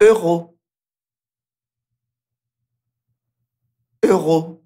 euro, euro.